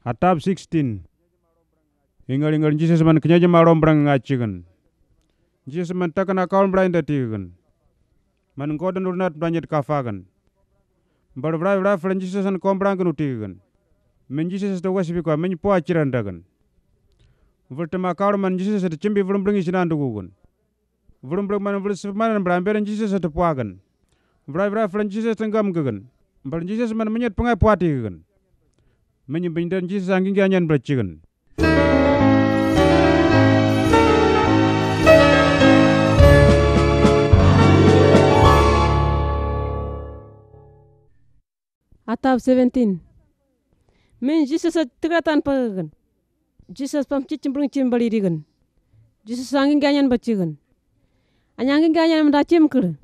Atap 16 Ingal ingal Jesus man kenyaja marom brang ngacigan Jesus man takan akaun brain datigan man ngodan urnat banyak kafagan bar brai brai fran an kombrang kan utigan men Jesus to wasibi ko men po dagan Vurtama akaun man Jesus at cimbi vrum bringi sinan dugugun vrum bring man vrum man bramberan Jesus at puagan brai brai fran Jesus tenggam gagan bar Jesus man menyet pengai puati gagan menyembindan Jesus angin ganyan bercigan. Atap 17 Min Jesus a tigatan pagagan Jesus pam cicim bring cim balirigan Jesus angin ganyan bacigan Anyangin ganyan mda cim ker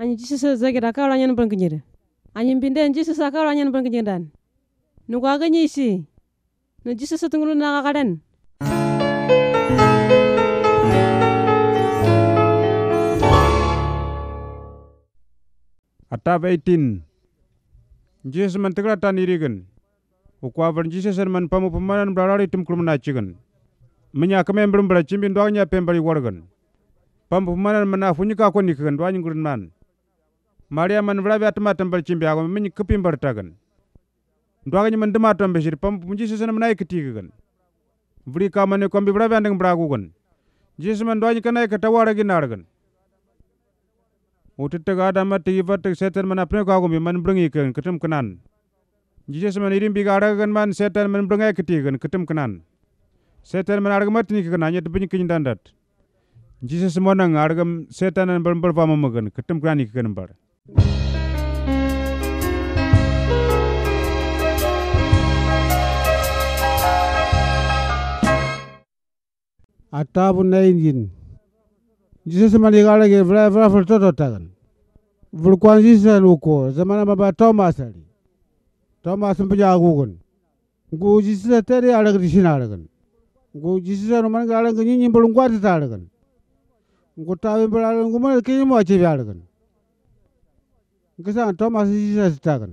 Anyi Jesus zagira kawla nyan bring kenyir Anyi binden Jesus akawla nyan bring kenyiran Nuku aga nyisi Na Jesus tunggu na kakaren Atap 18 Jesus man tigla tan irigan. Ukwa van Jesus man pamu pemanan brarari tum kulum nacigan menya kemen belum beracimbin doanya pembali wargan. Pamu pemanan mana funyi ka koni kan doanya ngurun man Maria man vrabi atma tambal cimbi ako menyi kepim bertagan doanya man dema tambe sir pamu Jesus man naik ketigan Vri kamane kombi vrabi andeng bragugan Jesus man doanya kanai ketawara ginargan utitte ga adama tigi vatte setan man apne ka gumi man brengi kan ketem kenan Jesus man irim biga kan man setan man brengai ketigan ketem kenan setan man arga matni kan hanya tepin kin dandat Jesus monang argam setan man ber berfama magan ketem kenan ikan bar a tabu nayin yin jisa semani gala vla vla fol toto tagan. Vul kwan jisa luko. Zamana baba tomas ali. Tomas mpuja gugun gu jisa tere alag disina alagan gu jisa no man nyin bul ngwat ta alagan gu tabe bul alagan gu man ke mo che bi alagan ngasa tagan.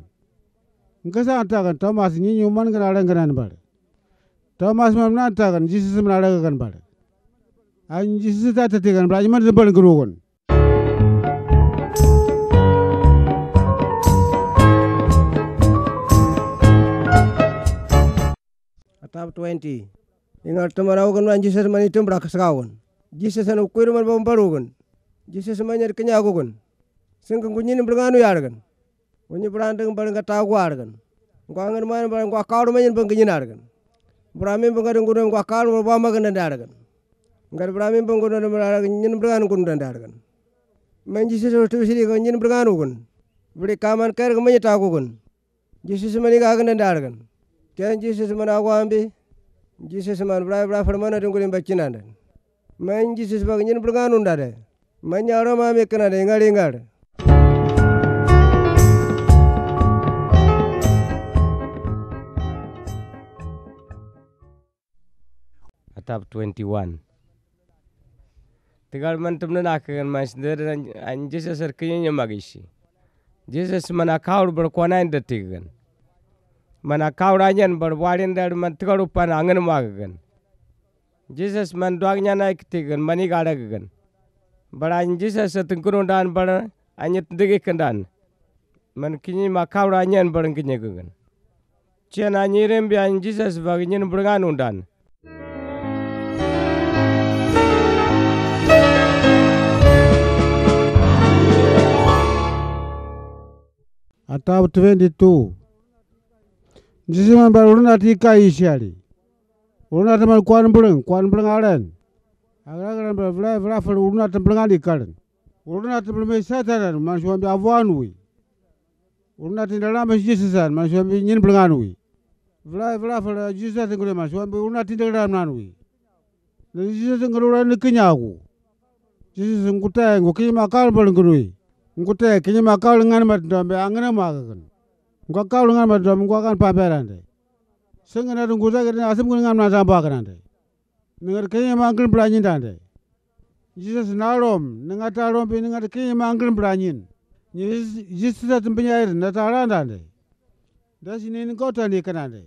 Ngasa tagan thomas nyin man gala alagan nan bal thomas man tagan jisa man alagan bal anji sita ta tigan bra man de bal grugon atap 20 ingal temara ugan man Jesus man itum bra kasgawan Jesus an ukuir man bam barugan Jesus man nyar kenya gugun singkang kunyin bernganu yargan kunyi brandeng bal ngata guargan gwangan man bal gwa kawdu man bang kinyin argan brami bang ngadeng gudem gwa kawdu ba magan dargan ngar brami bang gudem bal nyin bernganu kun dargan man Jesus tu siri ko nyin bernganu kun. Beri kaman ker ko manyata gugun Jesus man igagan dargan ken Jesus man agwambi Jesus man bra bra farmana dungulim baccinande man Jesus bag nyin brganu ndade man nyaro ma me kana de ngali ngal atap 21 tigal man tumna nakagan mas der an Jesus er kinya magisi Jesus man akaur ber kona inda tigan. Man akaur anyan ber warin dar man tigal upan angan magagan. Jesus man duagnya naik tigan mani gadagan. Ber an Jesus tengkurun dan ber anyet digi kendan man kini makaur anyan ber kinya gagan. Cian anyirem bi an Jesus baginyen bergan undan atau 22 njisiman bal urun ati kai shali urun ati man kwan buleng kwan buleng aren agra gran bal vla vla fal urun karen urun ati buleng sataran man shwambi avwanwi urun ati ndalamba jisisan man shwambi nyin buleng anwi vla vla fal jisat ngure man shwambi urun ati ndagram nanwi ne jisat ngure ngute kinyi makaulu ngani matidombe angene mwakakin ngwa kaulu ngani matidombe ngwa kan paperande sengene tu ngusa kiti asim kuni ngani mnatambo akinande ningat kinyi mangkin pelanyindande Jesus nalom ningat alom pi ningat kinyi mangkin pelanyin Jesus atimpinya irin natarandande dasinini kotani ikinande